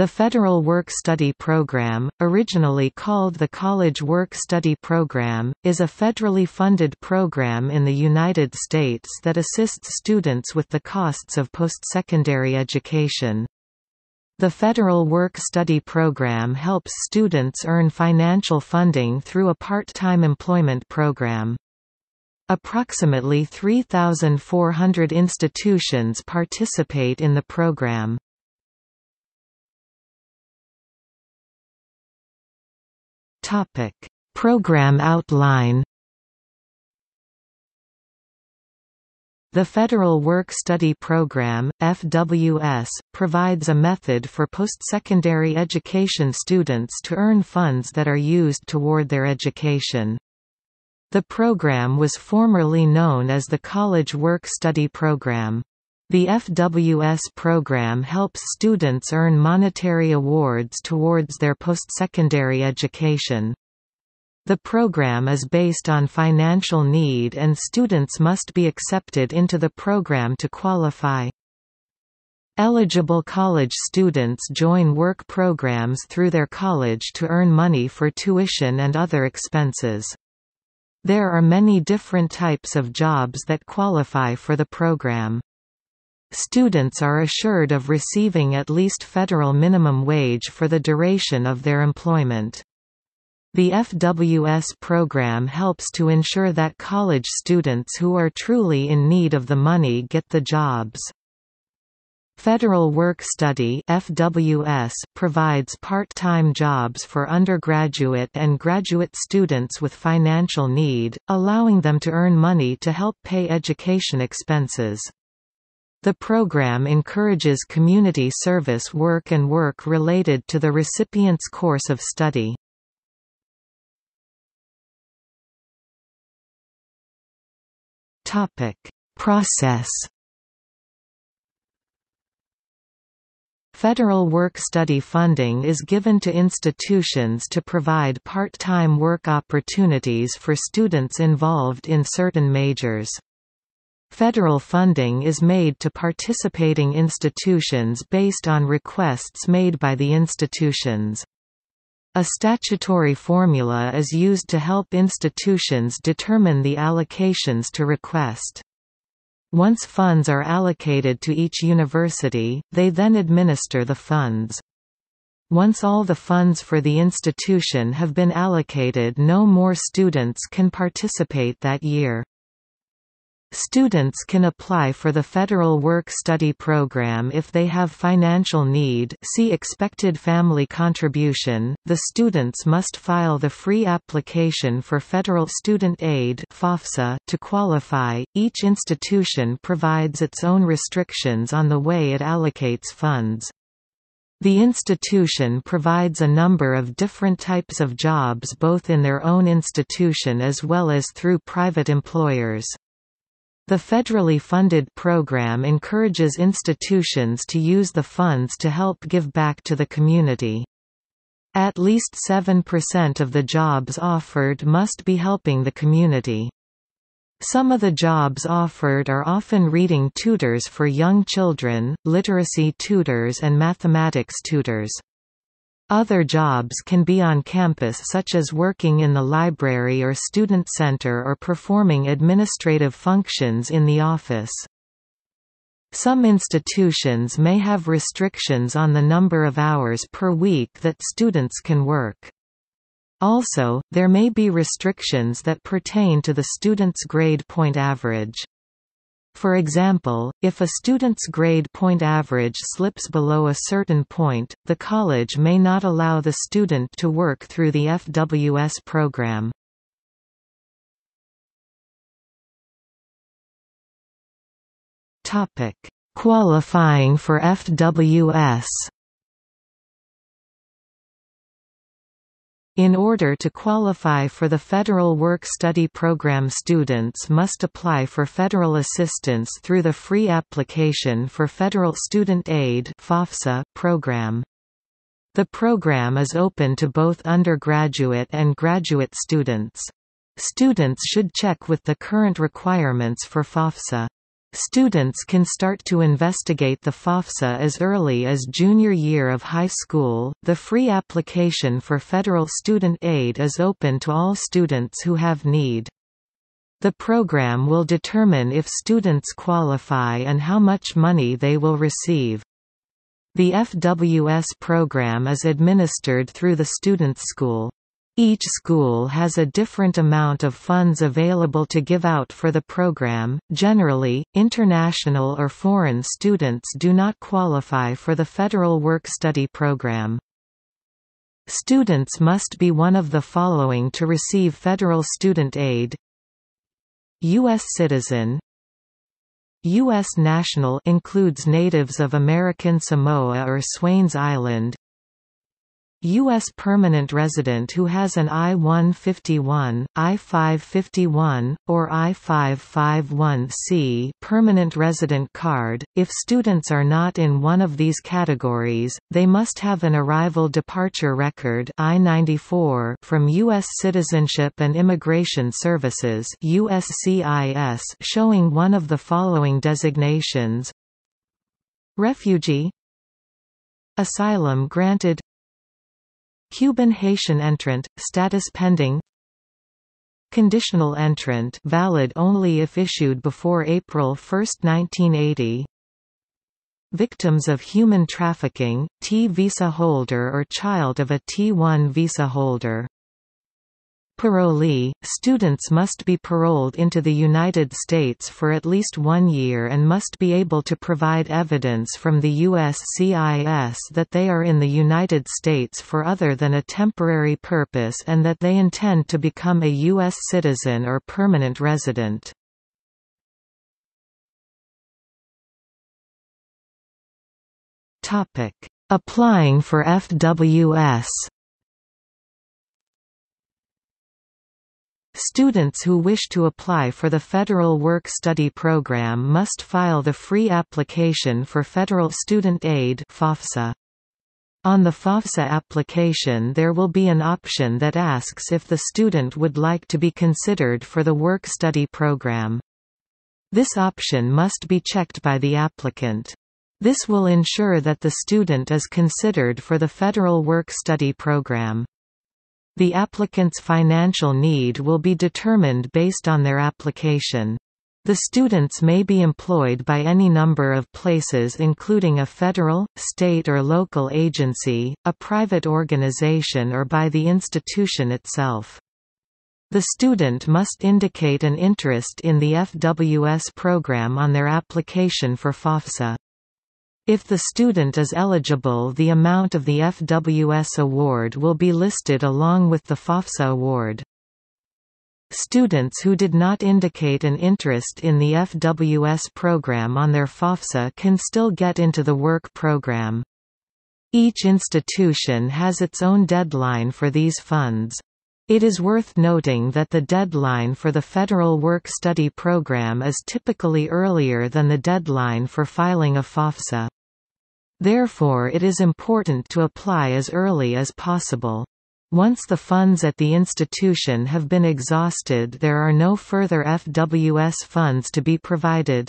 The Federal Work-Study Program, originally called the College Work-Study Program, is a federally funded program in the United States that assists students with the costs of postsecondary education. The Federal Work-Study Program helps students earn financial funding through a part-time employment program. Approximately 3,400 institutions participate in the program. Topic: Program outline. The Federal Work-Study Program, FWS, provides a method for postsecondary education students to earn funds that are used toward their education. The program was formerly known as the College Work-Study Program. The FWS program helps students earn monetary awards towards their postsecondary education. The program is based on financial need and students must be accepted into the program to qualify. Eligible college students join work programs through their college to earn money for tuition and other expenses. There are many different types of jobs that qualify for the program. Students are assured of receiving at least federal minimum wage for the duration of their employment. The FWS program helps to ensure that college students who are truly in need of the money get the jobs. Federal Work Study FWS provides part-time jobs for undergraduate and graduate students with financial need, allowing them to earn money to help pay education expenses. The program encourages community service work and work related to the recipient's course of study. Process Federal work-study funding is given to institutions to provide part-time work opportunities for students involved in certain majors. Federal funding is made to participating institutions based on requests made by the institutions. A statutory formula is used to help institutions determine the allocations to request. Once funds are allocated to each university, they then administer the funds. Once all the funds for the institution have been allocated no more students can participate that year. Students can apply for the Federal Work-Study Program if they have financial need see Expected Family Contribution. The students must file the free application for Federal Student Aid FAFSA to qualify. Each institution provides its own restrictions on the way it allocates funds. The institution provides a number of different types of jobs both in their own institution as well as through private employers. The federally funded program encourages institutions to use the funds to help give back to the community. At least 7% of the jobs offered must be helping the community. Some of the jobs offered are often reading tutors for young children, literacy tutors and mathematics tutors. Other jobs can be on campus such as working in the library or student center or performing administrative functions in the office. Some institutions may have restrictions on the number of hours per week that students can work. Also, there may be restrictions that pertain to the student's grade point average. For example, if a student's grade point average slips below a certain point, the college may not allow the student to work through the FWS program. Qualifying for FWS In order to qualify for the Federal Work-Study Program students must apply for federal assistance through the free application for Federal Student Aid program. The program is open to both undergraduate and graduate students. Students should check with the current requirements for FAFSA. Students can start to investigate the FAFSA as early as junior year of high school. The free application for federal student aid is open to all students who have need. The program will determine if students qualify and how much money they will receive. The FWS program is administered through the Students' School. Each school has a different amount of funds available to give out for the program. Generally, international or foreign students do not qualify for the federal work study program. Students must be one of the following to receive federal student aid U.S. citizen U.S. national includes natives of American Samoa or Swains Island U.S. permanent resident who has an I-151, I-551, or I-551C permanent resident card. If students are not in one of these categories, they must have an arrival departure record I-94 from U.S. Citizenship and Immigration Services USCIS showing one of the following designations Refugee Asylum granted Cuban Haitian entrant, status pending. Conditional entrant valid only if issued before April 1, 1980 Victims of human trafficking, T visa holder or child of a T1 visa holder Parolee – Students must be paroled into the United States for at least one year and must be able to provide evidence from the USCIS that they are in the United States for other than a temporary purpose and that they intend to become a U.S. citizen or permanent resident. Applying for FWS Students who wish to apply for the Federal Work-Study Program must file the free application for Federal Student Aid FAFSA. On the FAFSA application there will be an option that asks if the student would like to be considered for the work-study program. This option must be checked by the applicant. This will ensure that the student is considered for the federal work-study program. The applicant's financial need will be determined based on their application. The students may be employed by any number of places including a federal, state or local agency, a private organization or by the institution itself. The student must indicate an interest in the FWS program on their application for FAFSA. If the student is eligible the amount of the FWS award will be listed along with the FAFSA award. Students who did not indicate an interest in the FWS program on their FAFSA can still get into the work program. Each institution has its own deadline for these funds. It is worth noting that the deadline for the Federal Work-Study Program is typically earlier than the deadline for filing a FAFSA. Therefore it is important to apply as early as possible. Once the funds at the institution have been exhausted there are no further FWS funds to be provided.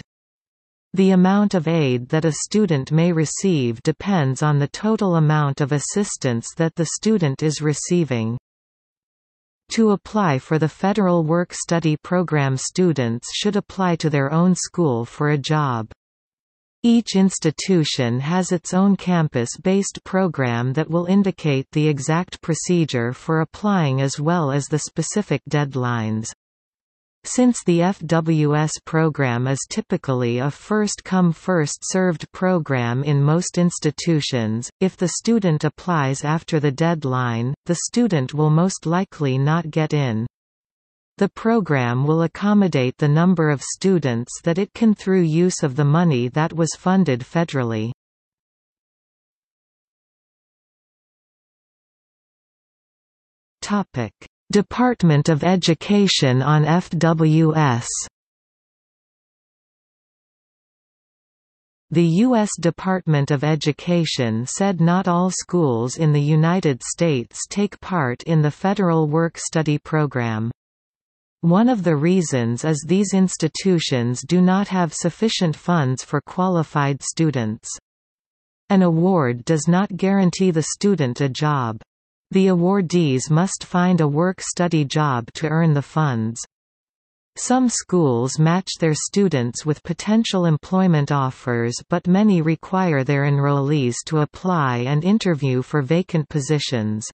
The amount of aid that a student may receive depends on the total amount of assistance that the student is receiving. To apply for the Federal Work-Study Program students should apply to their own school for a job. Each institution has its own campus-based program that will indicate the exact procedure for applying as well as the specific deadlines. Since the FWS program is typically a first-come first-served program in most institutions, if the student applies after the deadline, the student will most likely not get in. The program will accommodate the number of students that it can through use of the money that was funded federally. Department of Education on FWS The U.S. Department of Education said not all schools in the United States take part in the federal work-study program. One of the reasons is these institutions do not have sufficient funds for qualified students. An award does not guarantee the student a job. The awardees must find a work-study job to earn the funds. Some schools match their students with potential employment offers but many require their enrollees to apply and interview for vacant positions.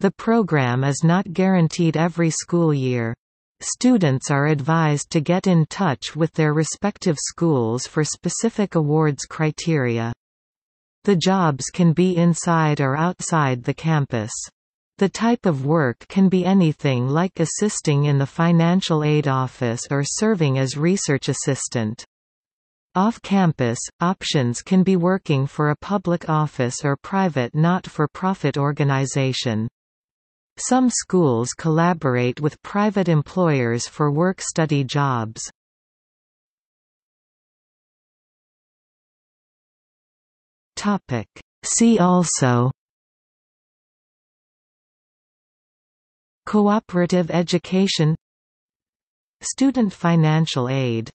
The program is not guaranteed every school year. Students are advised to get in touch with their respective schools for specific awards criteria. The jobs can be inside or outside the campus. The type of work can be anything like assisting in the financial aid office or serving as research assistant. Off-campus, options can be working for a public office or private not-for-profit organization. Some schools collaborate with private employers for work-study jobs. See also. Cooperative education. Student financial aid